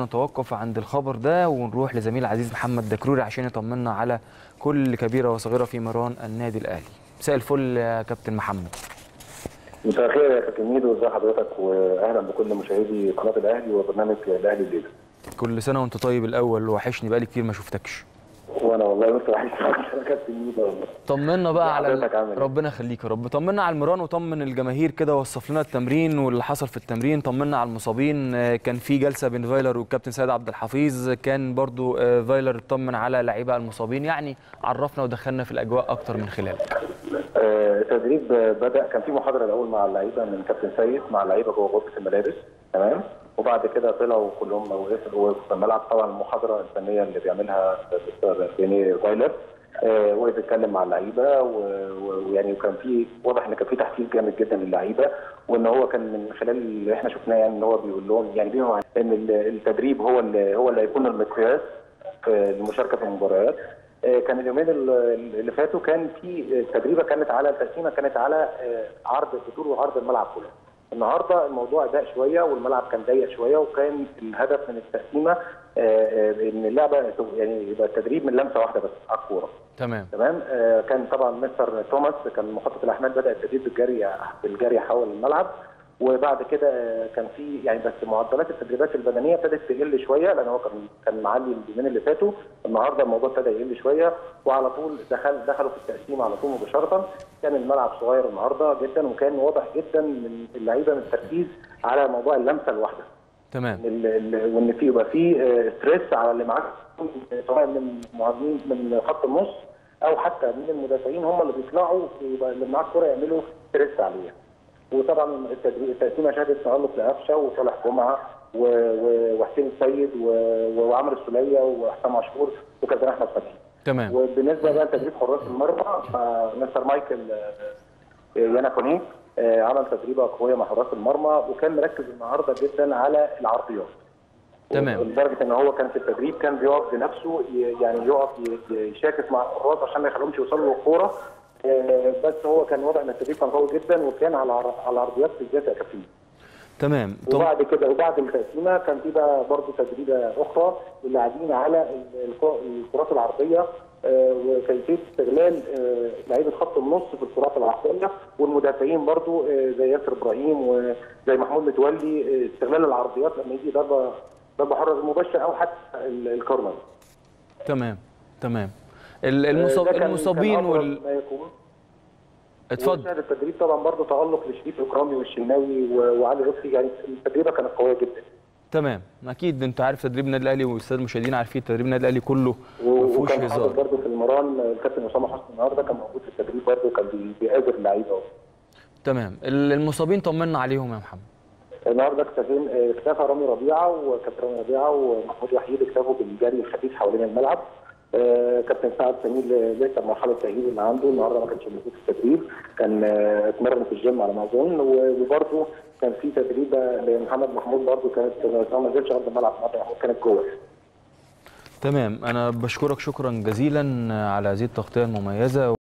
نتوقف عند الخبر ده ونروح لزميل العزيز محمد دكروري عشان يطمنا على كل كبيرة وصغيرة في مران النادي الأهلي. مساء الفل يا كابتن محمد. مساء الخير يا كابتن ميدو ازي حضرتك؟ واهلا بكل مشاهدي قناة الأهلي وبرنامج الأهلي الليلة. كل سنة وانت طيب الأول وحشني بقالي كتير ما شفتكش. وأنا والله يا كابتن ميدو والله. طمنا بقى على ال... ربنا يخليك يا رب. طمنا على المران وطمن الجماهير كده وصف لنا التمرين واللي حصل في التمرين. طمنا على المصابين. آه، كان في جلسة بين فايلر والكابتن سيد عبد الحفيظ. كان برضو آه، فايلر اطمن على لعيبه المصابين. يعني عرفنا ودخلنا في الأجواء أكتر من خلالك. التدريب بدأ كان في محاضرة الأول مع اللعيبة من كابتن سيد مع اللعيبة جوه غرفة الملابس تمام؟ وبعد كده طلعوا كلهم وقفوا في الملعب طبعا المحاضرة الفنية اللي بيعملها الدكتور بيني فايلر آه، وقف يتكلم مع اللعيبة ويعني وكان في واضح إن كان في تحفيز جامد جدا للعيبة وإن هو كان من خلال اللي إحنا شفناه يعني إن هو بيقول لهم يعني بيهم إن ال- التدريب هو اللي هو اللي هيكون المقياس في المشاركة في المباريات. كان اليومين ال- اللي فاتوا كان في التدريبه كانت على التقسيمة كانت على آه، عرض الدور وعرض الملعب كله. النهارده الموضوع ضاق شوية والملعب كان ضيق شوية وكان الهدف من التقسيمة آه، آه، إن اللعبة يعني يبقى التدريب من لمسة واحدة بس على الكورة. تمام تمام آه، كان طبعا مستر توماس كان مخطط الأحمال بدأ التدريب بالجري بالجري حول الملعب وبعد كده آه، كان في يعني بس معدلات التدريبات البدنية ابتدت تقل شوية لأن هو كان كان معلي اليومين اللي فاتوا. النهارده الموضوع ابتدى يقل شوية وعلى طول دخل دخلوا في التقسيم على طول مباشرة. كان الملعب صغير النهارده جدا وكان واضح جدا من اللعيبة من التركيز على موضوع اللمسة الواحدة. تمام. وإن في يبقى في آه، stress على اللي معاك سواء من مهاجمين من خط النص أو حتى من المدافعين هم اللي بيطلعوا يبقى اللي معاك كوره يعملوا stress عليها. وطبعا التدريب- التقسيمه شهدت تألق لقفشه وصالح جمعة وحسين السيد وعمرو السولية وحسام عاشور وكابتن أحمد فتحي. تمام وبالنسبة بقى لتدريب حراس المرمى فمستر مايكل آه، يانا كونيه آه، عمل تدريبة قوية مع حراس المرمى وكان مركز النهارده جدا على العرضيات. تمام. لدرجة إن هو كان في التدريب كان بيقف بنفسه يعني يقف يشاكس مع الحراس عشان ما يخليهمش يوصلوا للكورة بس هو كان واضح ان التدريب كان قوي جدا وكان على على العرضيات بالذات يا كابتن. تمام. وبعد كده وبعد التقسيمه كان في بقى برضه تدريبه أخرى للاعبين على الكرات العرضية آه، وكيفيه استغلال آه، لعيبة خط النص في الكرات العرضية والمدافعين برضه آه، زي ياسر إبراهيم وزي محمود متولي آه، استغلال العرضيات لما يجي ضربة ضربة حرة مباشرة أو حتى ال- الكورنر. تمام. تمام. آه، المصاب ده كان- المصابين وال. اتفضل. التدريب طبعا برضه تألق لشريف إكرامي والشناوي وعلي لطفي يعني التدريبة كانت قوية جدا. تمام. أكيد أنت عارف تدريب النادي الأهلي والساده المشاهدين عارفين تدريب النادي الأهلي كله ما فيهوش هزار. برضه في المران الكابتن أسامة حسني النهارده كان موجود في التدريب برضه كان بي- بيقابل اللعيبه تمام. ال- المصابين طمنا عليهم يا محمد. النهارده اكتفين اكتفى رامي ربيعة وكابتن رامي ربيعة ومحمود وحيد اكتفوا بالجري الخفيف حوالين الملعب. آه، كابتن سعد سمير لسه مرحله التاهيل اللي عنده النهارده ما كانش موجود في التدريب كان آه، اتمرن في الجيم على ما أظن و- وبرضه كان في تدريبة لمحمد محمود برضه كانت آه، ما نزلش ارض الملعب كانت جوه. تمام أنا بشكرك شكرا جزيلا على هذه التغطية المميزة.